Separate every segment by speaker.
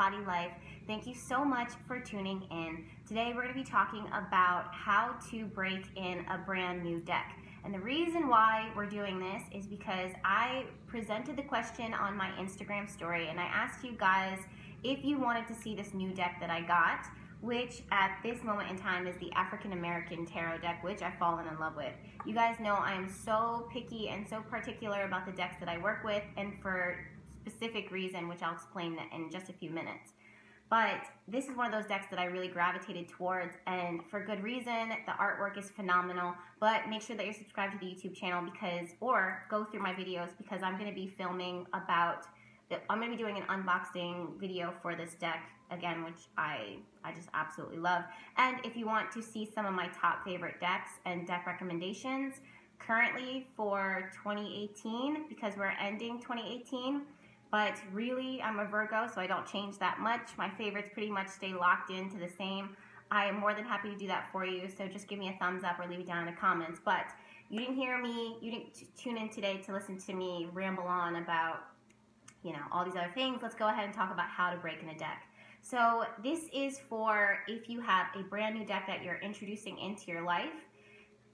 Speaker 1: Hottie Life. Thank you so much for tuning in. Today we're going to be talking about how to break in a brand new deck. And the reason why we're doing this is because I presented the question on my Instagram story and I asked you guys if you wanted to see this new deck that I got which at this moment in time is the African American Tarot deck, which I've fallen in love with. You guys know I am so picky and so particular about the decks that I work with, and for specific reason, which I'll explain in just a few minutes. But this is one of those decks that I really gravitated towards, and for good reason. The artwork is phenomenal, but make sure that you're subscribed to the YouTube channel because, or go through my videos because I'm going to be filming about I'm going to be doing an unboxing video for this deck again, which I, I just absolutely love. And if you want to see some of my top favorite decks and deck recommendations, currently for 2018, because we're ending 2018, but really I'm a Virgo, so I don't change that much. My favorites pretty much stay locked into the same. I am more than happy to do that for you, so just give me a thumbs up or leave it down in the comments. But you didn't hear me, you didn't tune in today to listen to me ramble on about you know, all these other things, let's go ahead and talk about how to break in a deck. So this is for if you have a brand new deck that you're introducing into your life.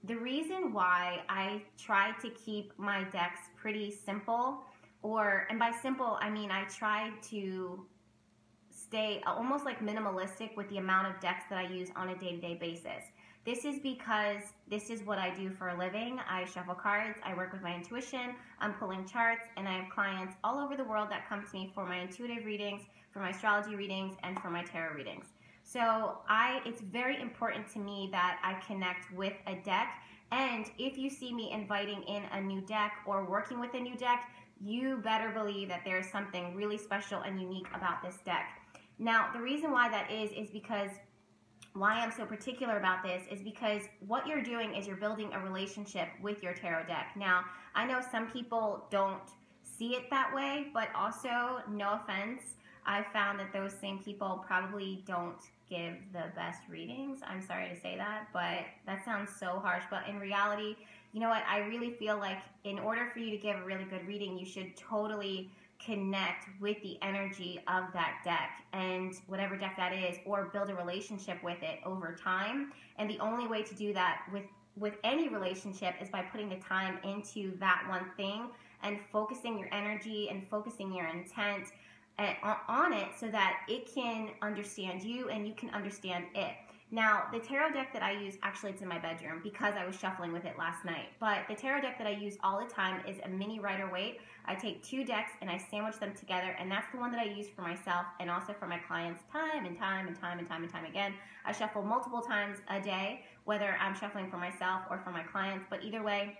Speaker 1: The reason why I try to keep my decks pretty simple, or, and by simple, I mean I try to stay almost like minimalistic with the amount of decks that I use on a day-to-day -day basis. This is because this is what I do for a living. I shuffle cards, I work with my intuition, I'm pulling charts, and I have clients all over the world that come to me for my intuitive readings, for my astrology readings, and for my tarot readings. So I, it's very important to me that I connect with a deck. And if you see me inviting in a new deck or working with a new deck, you better believe that there's something really special and unique about this deck. Now, the reason why that is, is because why I'm so particular about this is because what you're doing is you're building a relationship with your tarot deck. Now, I know some people don't see it that way, but also, no offense, I found that those same people probably don't give the best readings. I'm sorry to say that, but that sounds so harsh. But in reality, you know what? I really feel like in order for you to give a really good reading, you should totally connect with the energy of that deck and whatever deck that is or build a relationship with it over time and the only way to do that with with any relationship is by putting the time into that one thing and focusing your energy and focusing your intent Uh, on it so that it can understand you and you can understand it now, the tarot deck that I use, actually it's in my bedroom because I was shuffling with it last night. But the tarot deck that I use all the time is a mini Rider Waite. I take two decks and I sandwich them together and that's the one that I use for myself and also for my clients time and time and time and time and time again. I shuffle multiple times a day, whether I'm shuffling for myself or for my clients, but either way,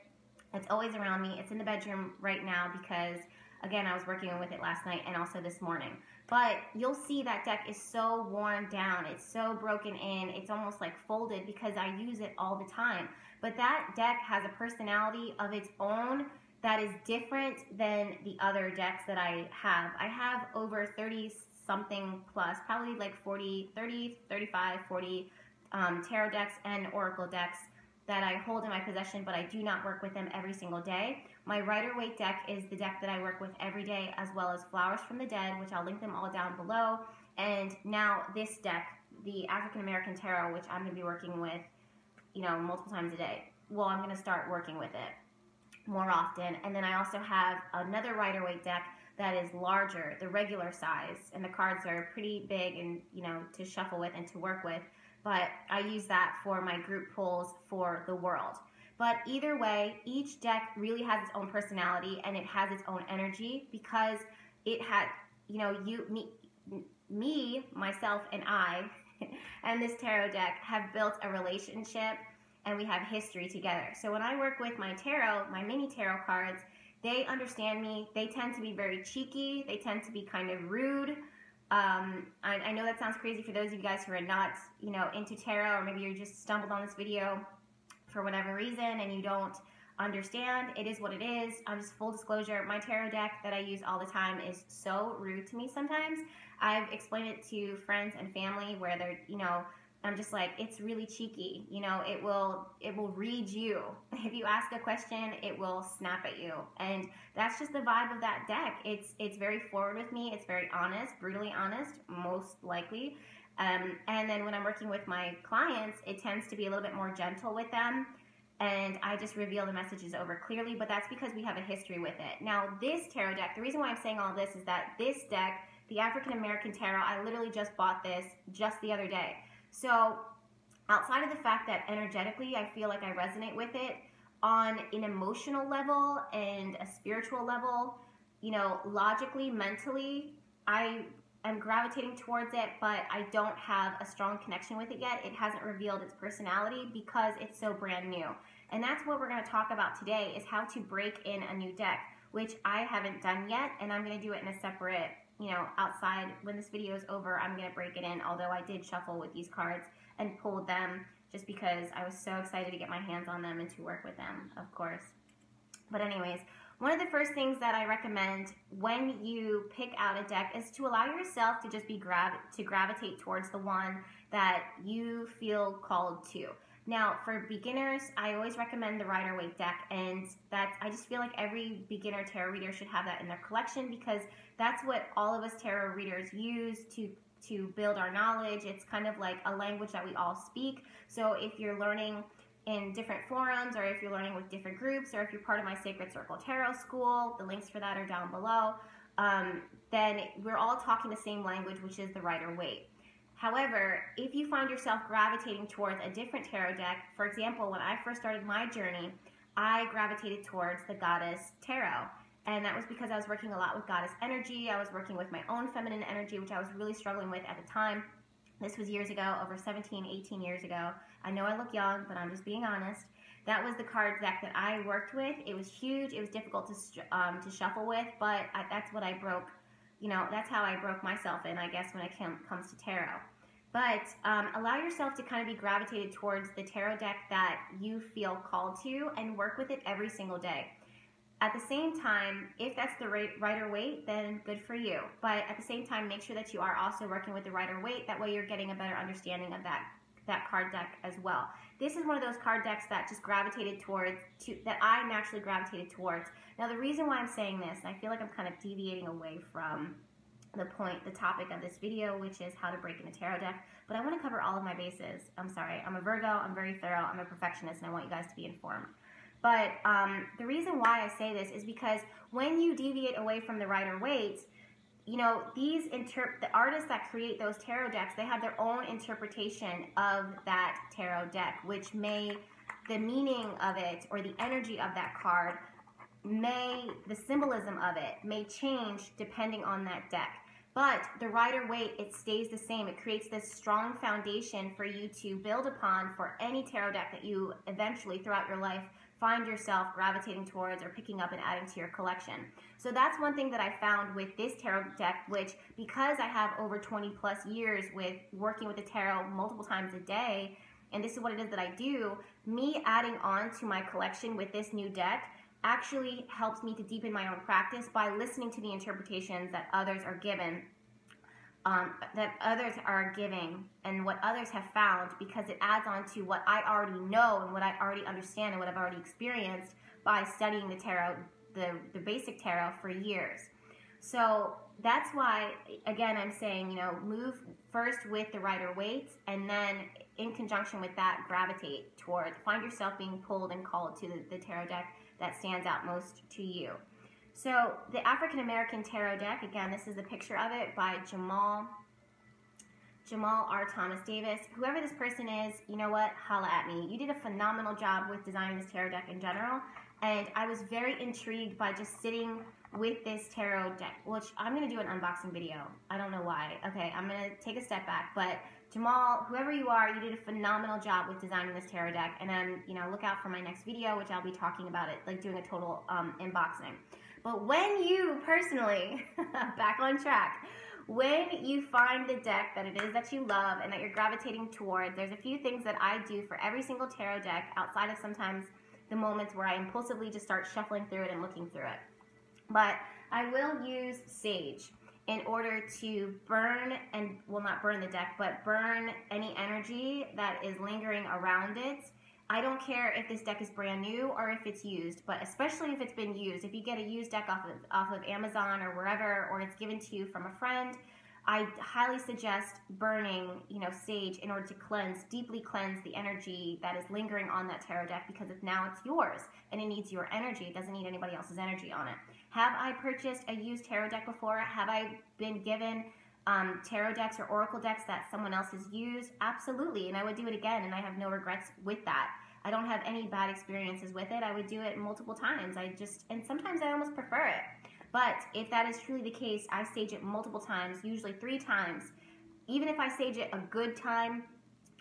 Speaker 1: it's always around me. It's in the bedroom right now because again, I was working with it last night and also this morning. But you'll see that deck is so worn down. It's so broken in. It's almost like folded because I use it all the time. But that deck has a personality of its own that is different than the other decks that I have. I have over 30 something plus, probably like 40, 30, 35, 40 um, tarot decks and oracle decks that I hold in my possession, but I do not work with them every single day. My Rider Waite deck is the deck that I work with every day, as well as Flowers from the Dead, which I'll link them all down below. And now this deck, the African American Tarot, which I'm going to be working with, you know, multiple times a day. Well, I'm going to start working with it more often. And then I also have another Rider Waite deck that is larger, the regular size, and the cards are pretty big and, you know, to shuffle with and to work with but I use that for my group pulls for the world. But either way, each deck really has its own personality and it has its own energy because it had, you know, you, me, me myself, and I, and this tarot deck have built a relationship and we have history together. So when I work with my tarot, my mini tarot cards, they understand me. They tend to be very cheeky. They tend to be kind of rude. Um, I, I, know that sounds crazy for those of you guys who are not, you know, into tarot, or maybe you just stumbled on this video for whatever reason and you don't understand. It is what it is. I'm just full disclosure. My tarot deck that I use all the time is so rude to me sometimes. I've explained it to friends and family where they're, you know, I'm just like, it's really cheeky. You know, it will it will read you. If you ask a question, it will snap at you. And that's just the vibe of that deck. It's it's very forward with me. It's very honest, brutally honest, most likely. Um, and then when I'm working with my clients, it tends to be a little bit more gentle with them. And I just reveal the messages over clearly, but that's because we have a history with it. Now, this tarot deck, the reason why I'm saying all this is that this deck, the African American Tarot, I literally just bought this just the other day. So, outside of the fact that energetically I feel like I resonate with it, on an emotional level and a spiritual level, you know, logically, mentally, I am gravitating towards it, but I don't have a strong connection with it yet. It hasn't revealed its personality because it's so brand new. And that's what we're going to talk about today is how to break in a new deck, which I haven't done yet, and I'm going to do it in a separate, you know, outside when this video is over, I'm going to break it in, although I did shuffle with these cards and pulled them just because I was so excited to get my hands on them and to work with them, of course. But anyways, one of the first things that I recommend when you pick out a deck is to allow yourself to just be grav to gravitate towards the one that you feel called to. Now, for beginners, I always recommend the Rider Waite deck, and that I just feel like every beginner tarot reader should have that in their collection because that's what all of us tarot readers use to to build our knowledge. It's kind of like a language that we all speak. So if you're learning in different forums or if you're learning with different groups or if you're part of my Sacred Circle Tarot School, the links for that are down below, um, then we're all talking the same language, which is the Rider Waite. However, if you find yourself gravitating towards a different tarot deck, for example, when I first started my journey, I gravitated towards the Goddess Tarot. And that was because I was working a lot with Goddess energy. I was working with my own feminine energy, which I was really struggling with at the time. This was years ago, over 17, 18 years ago. I know I look young, but I'm just being honest. That was the card deck that I worked with. It was huge. It was difficult to um, to shuffle with, but I, that's what I broke. You know, that's how I broke myself in, I guess, when it comes to tarot. But um, allow yourself to kind of be gravitated towards the tarot deck that you feel called to and work with it every single day. At the same time, if that's the right, Rider Waite, then good for you. But at the same time, make sure that you are also working with the Rider Waite. That way you're getting a better understanding of that, that card deck as well. This is one of those card decks that just gravitated towards, to, that I naturally gravitated towards. Now the reason why I'm saying this, and I feel like I'm kind of deviating away from the point, the topic of this video, which is how to break in a tarot deck, but I want to cover all of my bases. I'm sorry, I'm a Virgo, I'm very thorough, I'm a perfectionist, and I want you guys to be informed. But um, the reason why I say this is because when you deviate away from the Rider Waite, you know, these inter- the artists that create those tarot decks, they have their own interpretation of that tarot deck, which may, the meaning of it or the energy of that card may, the symbolism of it may change depending on that deck. But the Rider Waite, it stays the same. It creates this strong foundation for you to build upon for any tarot deck that you eventually throughout your life find yourself gravitating towards or picking up and adding to your collection. So that's one thing that I found with this tarot deck, which because I have over 20 plus years with working with the tarot multiple times a day, and this is what it is that I do, me adding on to my collection with this new deck actually helps me to deepen my own practice by listening to the interpretations that others are given um, that others are giving and what others have found because it adds on to what I already know and what I already understand and what I've already experienced by studying the tarot, the, the basic tarot for years. So that's why, again, I'm saying, you know, move first with the Rider Waite and then in conjunction with that, gravitate toward, find yourself being pulled and called to the, the tarot deck that stands out most to you. So the African American Tarot deck, again, this is a picture of it by Jamal Jamal R. Thomas Davis. Whoever this person is, you know what? Holla at me. You did a phenomenal job with designing this tarot deck in general. And I was very intrigued by just sitting with this tarot deck, which I'm going to do an unboxing video. I don't know why. Okay, I'm going to take a step back. But Jamal, whoever you are, you did a phenomenal job with designing this tarot deck. And then, you know, look out for my next video, which I'll be talking about it, like doing a total um, unboxing. But when you personally, back on track, when you find the deck that it is that you love and that you're gravitating towards, there's a few things that I do for every single tarot deck outside of sometimes the moments where I impulsively just start shuffling through it and looking through it. But I will use Sage. in order to burn and well not burn the deck but burn any energy that is lingering around it i don't care if this deck is brand new or if it's used but especially if it's been used if you get a used deck off of off of amazon or wherever or it's given to you from a friend I highly suggest burning, you know, sage in order to cleanse, deeply cleanse the energy that is lingering on that tarot deck because if now it's yours and it needs your energy. It doesn't need anybody else's energy on it. Have I purchased a used tarot deck before? Have I been given um, tarot decks or oracle decks that someone else has used? Absolutely, and I would do it again, and I have no regrets with that. I don't have any bad experiences with it. I would do it multiple times. I just, and sometimes I almost prefer it. But if that is truly the case, I sage it multiple times, usually three times. Even if I sage it a good time,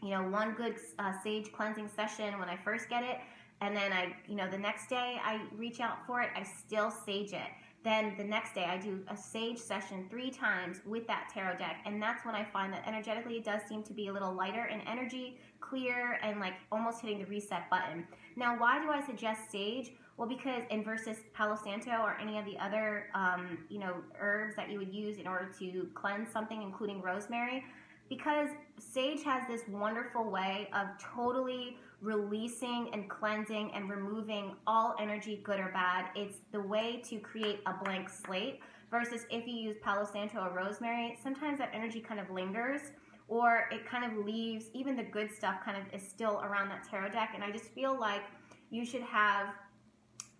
Speaker 1: you know, one good uh, sage cleansing session when I first get it, and then I, you know, the next day I reach out for it, I still sage it. Then the next day I do a sage session three times with that tarot deck, and that's when I find that energetically it does seem to be a little lighter in energy, clear, and like almost hitting the reset button. Now, why do I suggest sage? Well, because in versus Palo Santo or any of the other, um, you know, herbs that you would use in order to cleanse something, including rosemary, because sage has this wonderful way of totally releasing and cleansing and removing all energy, good or bad. It's the way to create a blank slate versus if you use Palo Santo or rosemary, sometimes that energy kind of lingers or it kind of leaves, even the good stuff kind of is still around that tarot deck. And I just feel like you should have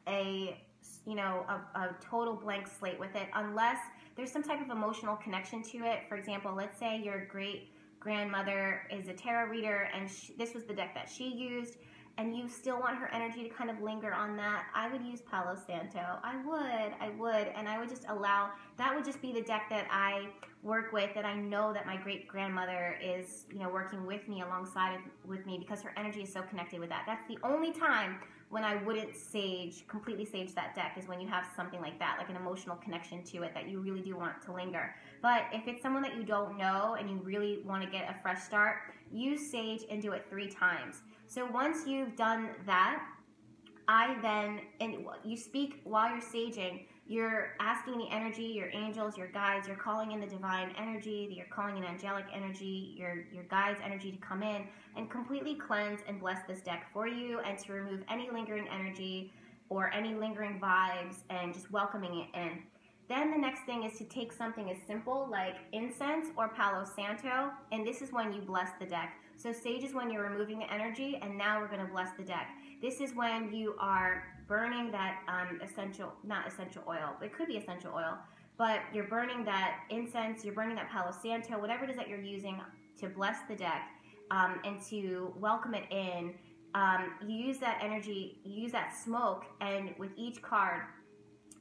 Speaker 1: a you know a, a, total blank slate with it unless there's some type of emotional connection to it. For example let's say your great grandmother is a tarot reader and she, this was the deck that she used and you still want her energy to kind of linger on that, I would use Palo Santo. I would, I would, and I would just allow that would just be the deck that I work with that I know that my great grandmother is, you know, working with me alongside with me because her energy is so connected with that. That's the only time when I wouldn't sage, completely sage that deck is when you have something like that, like an emotional connection to it that you really do want to linger. But if it's someone that you don't know and you really want to get a fresh start, use sage and do it three times. So once you've done that, I then, and you speak while you're saging, you're asking the energy, your angels, your guides, you're calling in the divine energy, you're calling in angelic energy, your, your guides' energy to come in and completely cleanse and bless this deck for you and to remove any lingering energy or any lingering vibes and just welcoming it in. Then the next thing is to take something as simple like incense or Palo Santo, and this is when you bless the deck. So sage is when you're removing the energy, and now we're going to bless the deck. This is when you are burning that um, essential, not essential oil, it could be essential oil, but you're burning that incense, you're burning that Palo Santo, whatever it is that you're using to bless the deck um, and to welcome it in. Um, you use that energy, you use that smoke, and with each card,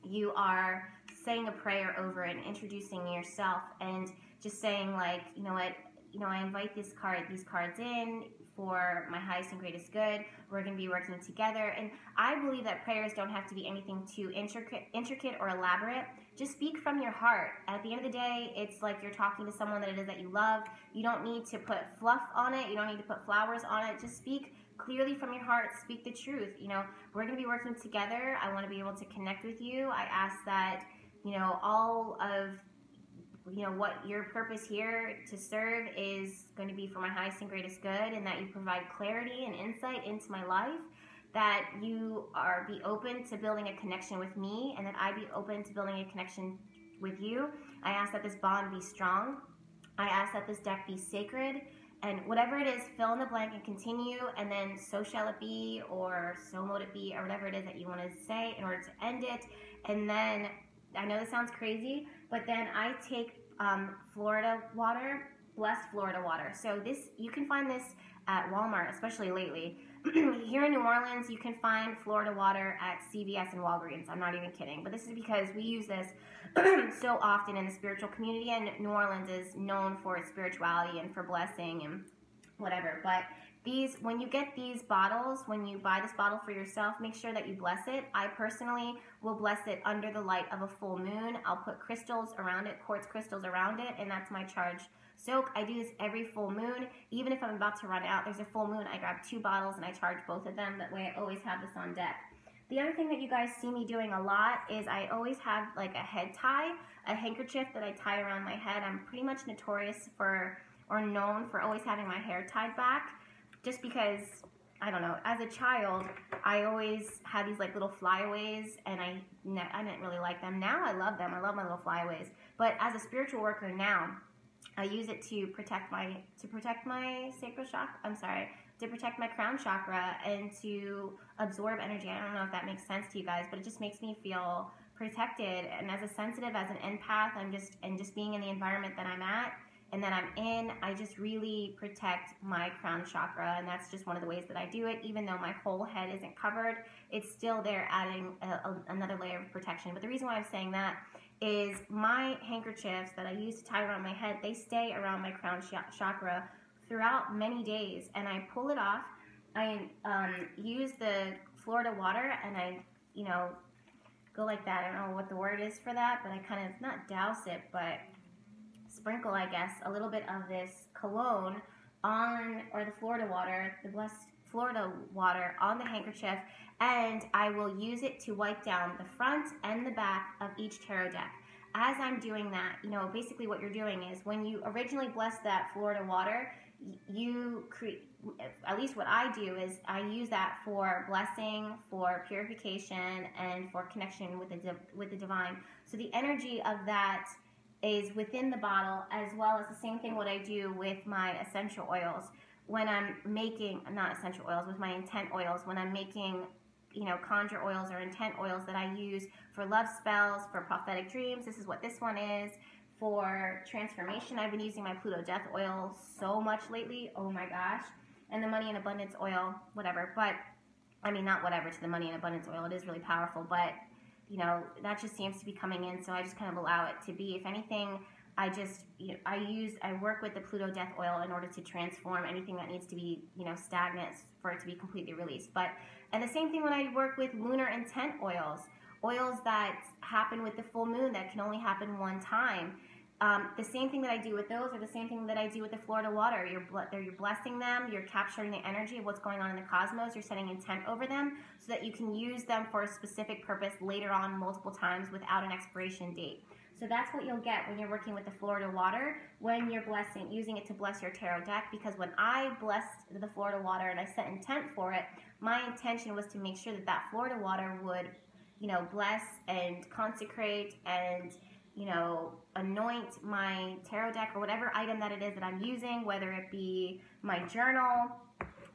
Speaker 1: you are saying a prayer over it and introducing yourself and just saying like, you know what, you know, I invite this card, these cards in for my highest and greatest good. We're going to be working together. And I believe that prayers don't have to be anything too intricate, intricate or elaborate. Just speak from your heart. At the end of the day, it's like you're talking to someone that it is that you love. You don't need to put fluff on it. You don't need to put flowers on it. Just speak clearly from your heart. Speak the truth. You know, we're going to be working together. I want to be able to connect with you. I ask that, you know, all of you know what your purpose here to serve is going to be for my highest and greatest good and that you provide clarity and insight into my life that you are be open to building a connection with me and that I be open to building a connection with you. I ask that this bond be strong. I ask that this deck be sacred and whatever it is, fill in the blank and continue, and then so shall it be, or so mote it be, or whatever it is that you want to say in order to end it. And then I know this sounds crazy, but then I take um, Florida water, blessed Florida water. So this you can find this at Walmart, especially lately. Here in New Orleans, you can find Florida water at CVS and Walgreens. I'm not even kidding. But this is because we use this so often in the spiritual community, and New Orleans is known for its spirituality and for blessing and whatever. But these, when you get these bottles, when you buy this bottle for yourself, make sure that you bless it. I personally will bless it under the light of a full moon. I'll put crystals around it, quartz crystals around it, and that's my charge soak. I do this every full moon. Even if I'm about to run out, there's a full moon, I grab two bottles and I charge both of them. That way I always have this on deck. The other thing that you guys see me doing a lot is I always have like a head tie, a handkerchief that I tie around my head. I'm pretty much notorious for or known for always having my hair tied back just because I don't know. As a child, I always had these like little flyaways, and I I didn't really like them. Now I love them. I love my little flyaways. But as a spiritual worker now, I use it to protect my to protect my sacral chakra. I'm sorry, to protect my crown chakra and to absorb energy. I don't know if that makes sense to you guys, but it just makes me feel protected. And as a sensitive, as an empath, I'm just and just being in the environment that I'm at and that I'm in, I just really protect my crown chakra, and that's just one of the ways that I do it. Even though my whole head isn't covered, it's still there, adding a, a, another layer of protection. But the reason why I'm saying that is my handkerchiefs that I use to tie around my head, they stay around my crown chakra throughout many days, and I pull it off. I um, use the Florida water, and I, you know, go like that. I don't know what the word is for that, but I kind of not douse it, but sprinkle, I guess, a little bit of this cologne on, or the Florida water, the blessed Florida water on the handkerchief, and I will use it to wipe down the front and the back of each tarot deck. As I'm doing that, you know, basically what you're doing is when you originally bless that Florida water, you create, at least what I do is I use that for blessing, for purification, and for connection with the, with the divine. So the energy of that is within the bottle as well as the same thing what I do with my essential oils. When I'm making not essential oils with my intent oils when I'm making you know conjure oils or intent oils that I use for love spells for prophetic dreams this is what this one is for transformation. I've been using my Pluto death oil so much lately oh my gosh and the money and abundance oil whatever. But I mean not whatever to the money and abundance oil it is really powerful but you know, that just seems to be coming in. So I just kind of allow it to be. If anything, I just, you know, I use, I work with the Pluto Death Oil in order to transform anything that needs to be, you know, stagnant for it to be completely released. But, and the same thing when I work with lunar intent oils, oils that happen with the full moon that can only happen one time. Um, the same thing that I do with those, or the same thing that I do with the Florida water. You're, you're blessing them, you're capturing the energy of what's going on in the cosmos, you're setting intent over them so that you can use them for a specific purpose later on multiple times without an expiration date. So that's what you'll get when you're working with the Florida water, when you're blessing, using it to bless your tarot deck. Because when I blessed the Florida water and I set intent for it, my intention was to make sure that that Florida water would, you know, bless and consecrate and you know, anoint my tarot deck or whatever item that it is that I'm using, whether it be my journal,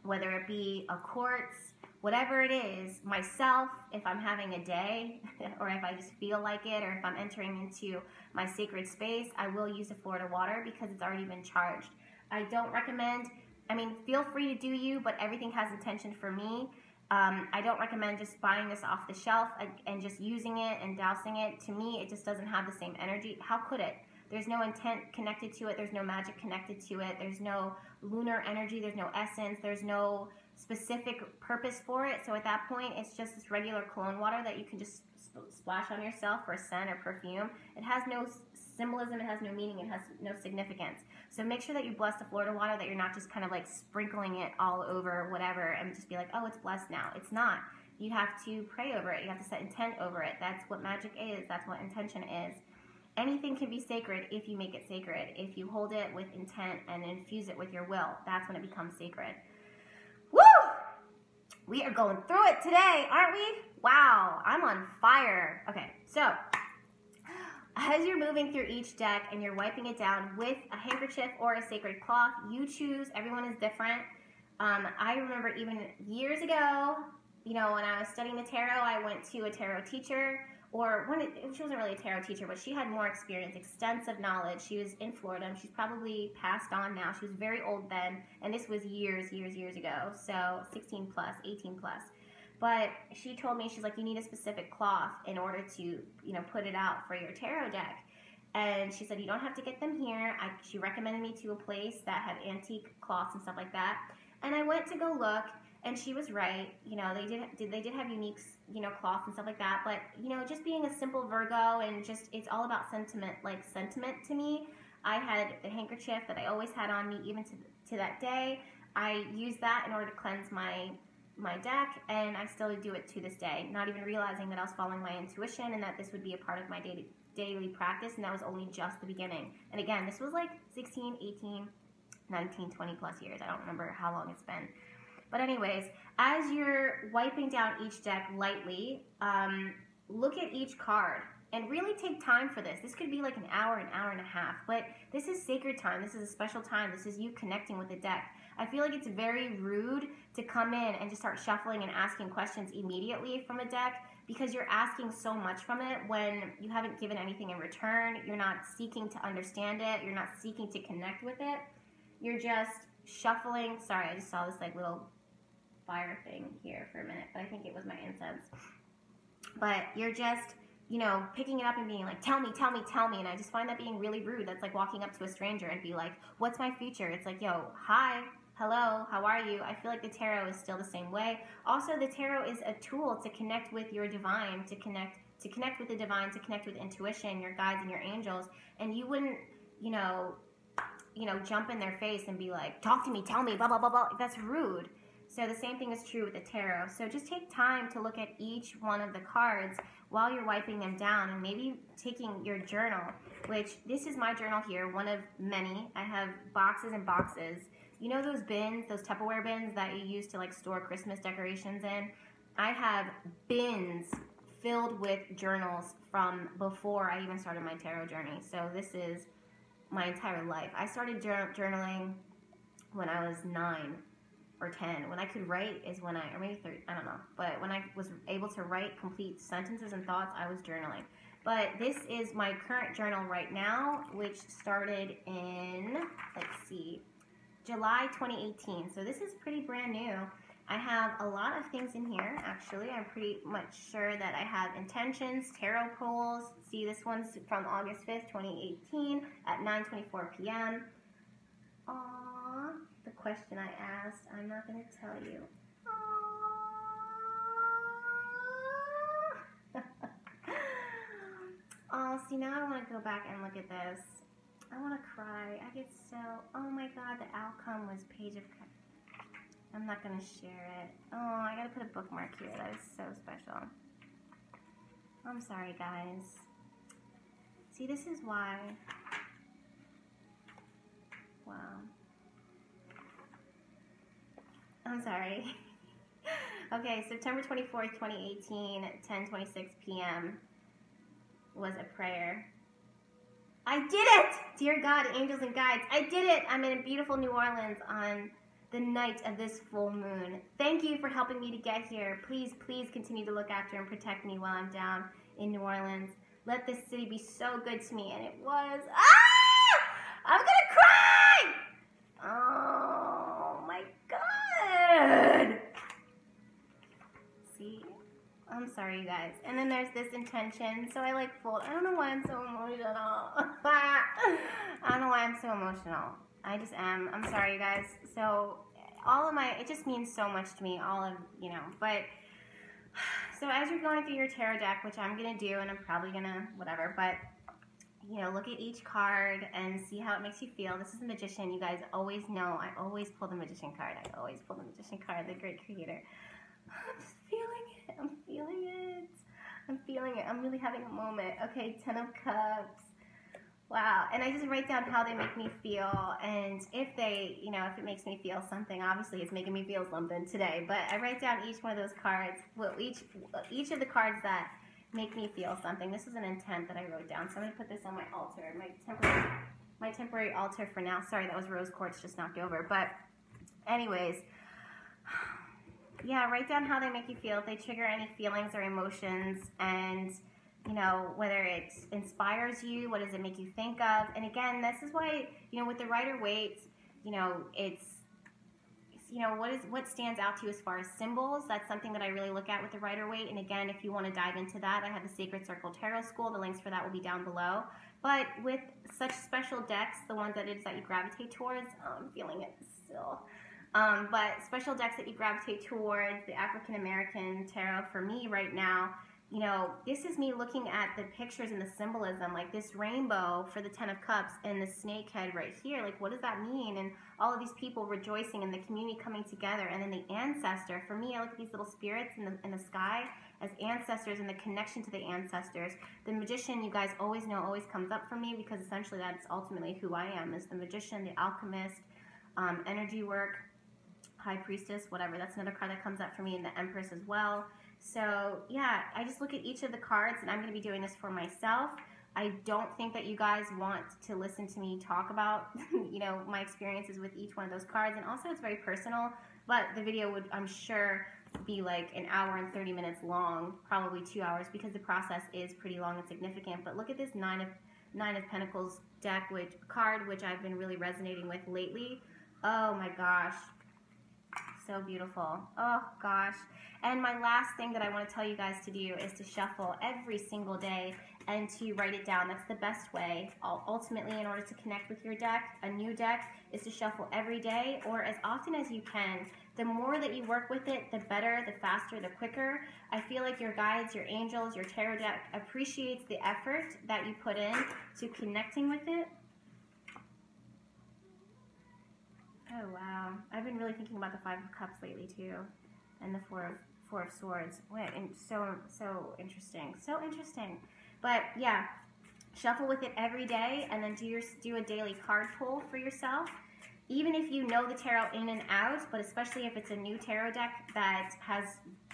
Speaker 1: whether it be a quartz, whatever it is, myself, if I'm having a day or if I just feel like it or if I'm entering into my sacred space, I will use the Florida water because it's already been charged. I don't recommend, I mean, feel free to do you, but everything has intention for me. Um, I don't recommend just buying this off the shelf and just using it and dousing it. To me, it just doesn't have the same energy. How could it? There's no intent connected to it. There's no magic connected to it. There's no lunar energy. There's no essence. There's no specific purpose for it. So at that point, it's just this regular cologne water that you can just splash on yourself for a scent or perfume. It has no symbolism. It has no meaning. It has no significance. So make sure that you bless the Florida water, that you're not just kind of like sprinkling it all over whatever and just be like, oh, it's blessed now. It's not. You have to pray over it. You have to set intent over it. That's what magic is. That's what intention is. Anything can be sacred if you make it sacred. If you hold it with intent and infuse it with your will, that's when it becomes sacred. Woo! We are going through it today, aren't we? Wow, I'm on fire. Okay, so as you're moving through each deck and you're wiping it down with a handkerchief or a sacred cloth, you choose. Everyone is different. Um, I remember even years ago, you know, when I was studying the tarot, I went to a tarot teacher, or one. She wasn't really a tarot teacher, but she had more experience, extensive knowledge. She was in Florida, and she's probably passed on now. She was very old then, and this was years, years, years ago. So 16 plus, 18 plus. But she told me, she's like, you need a specific cloth in order to, you know, put it out for your tarot deck. And she said, you don't have to get them here. I, she recommended me to a place that had antique cloths and stuff like that. And I went to go look, and she was right. You know, they did, they did have unique, you know, cloths and stuff like that. But, you know, just being a simple Virgo and just, it's all about sentiment, like sentiment to me. I had the handkerchief that I always had on me, even to, to that day. I used that in order to cleanse my my deck, and I still do it to this day, not even realizing that I was following my intuition and that this would be a part of my daily, daily practice, and that was only just the beginning. And again, this was like 16, 18, 19, 20 plus years. I don't remember how long it's been. But anyways, as you're wiping down each deck lightly, um, look at each card and really take time for this. This could be like an hour, an hour and a half, but this is sacred time. This is a special time. This is you connecting with the deck. I feel like it's very rude to come in and just start shuffling and asking questions immediately from a deck because you're asking so much from it when you haven't given anything in return. You're not seeking to understand it. You're not seeking to connect with it. You're just shuffling. Sorry, I just saw this like little fire thing here for a minute, but I think it was my incense. But you're just you know, picking it up and being like, tell me, tell me, tell me. And I just find that being really rude. That's like walking up to a stranger and be like, what's my future? It's like, yo, hi, hello, how are you? I feel like the tarot is still the same way. Also, the tarot is a tool to connect with your divine, to connect to connect with the divine, to connect with intuition, your guides and your angels. And you wouldn't, you know, you know, jump in their face and be like, talk to me, tell me, blah, blah, blah, blah. That's rude. So the same thing is true with the tarot. So just take time to look at each one of the cards while you're wiping them down and maybe taking your journal, which this is my journal here, one of many. I have boxes and boxes. You know those bins, those Tupperware bins that you use to like store Christmas decorations in? I have bins filled with journals from before I even started my tarot journey. So this is my entire life. I started journaling when I was nine or 10. When I could write is when I, or maybe 30, I don't know. But when I was able to write complete sentences and thoughts, I was journaling. But this is my current journal right now, which started in, let's see, July 2018. So this is pretty brand new. I have a lot of things in here, actually. I'm pretty much sure that I have intentions, tarot pulls. See, this one's from August 5th, 2018 at 9.24 p.m. Aww the question I asked. I'm not going to tell you. oh, see, now I want to go back and look at this. I want to cry. I get so, oh my god, the outcome was page of, I'm not going to share it. Oh, I got to put a bookmark here. That is so special. I'm sorry, guys. See, this is why. Wow. I'm sorry. okay, September 24th, 2018, 10:26 p.m. was a prayer. I did it! Dear God, angels and guides, I did it! I'm in beautiful New Orleans on the night of this full moon. Thank you for helping me to get here. Please, please continue to look after and protect me while I'm down in New Orleans. Let this city be so good to me, and it was. Ah! I'm gonna cry! Oh I'm sorry, you guys. And then there's this intention. So I like fold. I don't know why I'm so emotional. I don't know why I'm so emotional. I just am. I'm sorry, you guys. So all of my, it just means so much to me. All of, you know, but so as you're going through your tarot deck, which I'm going to do, and I'm probably going to, whatever, but you know, look at each card and see how it makes you feel. This is the Magician. You guys always know I always pull the Magician card. I always pull the Magician card, the Great Creator. I'm just. I'm feeling it. I'm feeling it. I'm really having a moment. Okay, Ten of Cups. Wow. And I just write down how they make me feel. And if they, you know, if it makes me feel something, obviously it's making me feel something today. But I write down each one of those cards, well, each, each of the cards that make me feel something. This is an intent that I wrote down. So I'm going to put this on my altar, my temporary, my temporary altar for now. Sorry, that was rose quartz just knocked over. But anyways, yeah, write down how they make you feel, if they trigger any feelings or emotions, and you know, whether it inspires you, what does it make you think of? And again, this is why, you know, with the Rider-Waite, you know, it's you know, what is what stands out to you as far as symbols? That's something that I really look at with the Rider-Waite. And again, if you want to dive into that, I have the Sacred Circle Tarot School. The links for that will be down below. But with such special decks, the ones that it is that you gravitate towards, oh, I'm feeling it still. Um, but special decks that you gravitate towards, the African American Tarot for me right now, you know, this is me looking at the pictures and the symbolism, like this rainbow for the Ten of Cups and the snake head right here. Like, what does that mean? And all of these people rejoicing and the community coming together. And then the ancestor. For me, I look at these little spirits in the, in the sky as ancestors and the connection to the ancestors. The magician, you guys always know, always comes up for me because essentially that's ultimately who I am, is the magician, the alchemist, um, energy work, high priestess, whatever. That's another card that comes up for me, and the empress as well. So yeah, I just look at each of the cards and I'm going to be doing this for myself. I don't think that you guys want to listen to me talk about, you know, my experiences with each one of those cards. And also it's very personal, but the video would, I'm sure, be like an hour and 30 minutes long, probably two hours, because the process is pretty long and significant. But look at this Nine of, Nine of Pentacles deck, which card, which I've been really resonating with lately. Oh my gosh. So beautiful. Oh gosh. And my last thing that I want to tell you guys to do is to shuffle every single day and to write it down. That's the best way. Ultimately, in order to connect with your deck, a new deck is to shuffle every day or as often as you can. The more that you work with it, the better, the faster, the quicker. I feel like your guides, your angels, your tarot deck appreciates the effort that you put in to connecting with it. Oh, wow. I've been really thinking about the Five of Cups lately, too. And the Four of Four of Swords. And so so interesting, so interesting. But yeah, shuffle with it every day, and then do your do a daily card pull for yourself. Even if you know the tarot in and out, but especially if it's a new tarot deck that has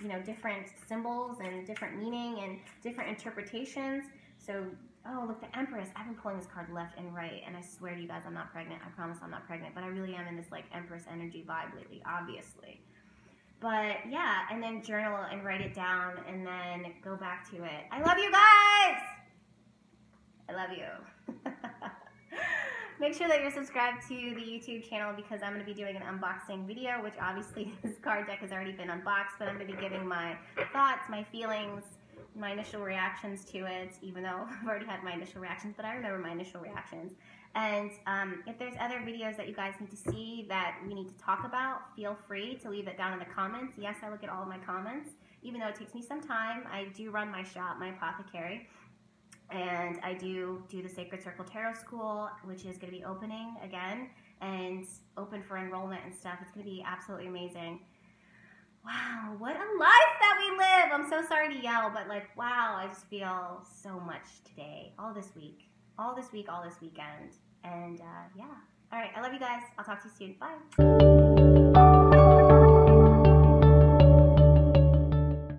Speaker 1: you know different symbols and different meaning and different interpretations. So oh look the empress i've been pulling this card left and right and i swear to you guys i'm not pregnant i promise i'm not pregnant but i really am in this like empress energy vibe lately obviously but yeah, and then journal and write it down and then go back to it. I love you guys! I love you. Make sure that you're subscribed to the YouTube channel because I'm going to be doing an unboxing video, which obviously this card deck has already been unboxed, but I'm going to be giving my thoughts, my feelings, my initial reactions to it, even though I've already had my initial reactions, but I remember my initial reactions. And um, if there's other videos that you guys need to see that we need to talk about, feel free to leave it down in the comments. Yes, I look at all of my comments. Even though it takes me some time, I do run my shop, my apothecary. And I do do the Sacred Circle Tarot School, which is going to be opening again and open for enrollment and stuff. It's going to be absolutely amazing. Wow, what a life that we live! I'm so sorry to yell, but like, wow, I just feel so much today, all this week, all this week, all this weekend. And uh, yeah. All right. I love you guys. I'll talk to you soon. Bye.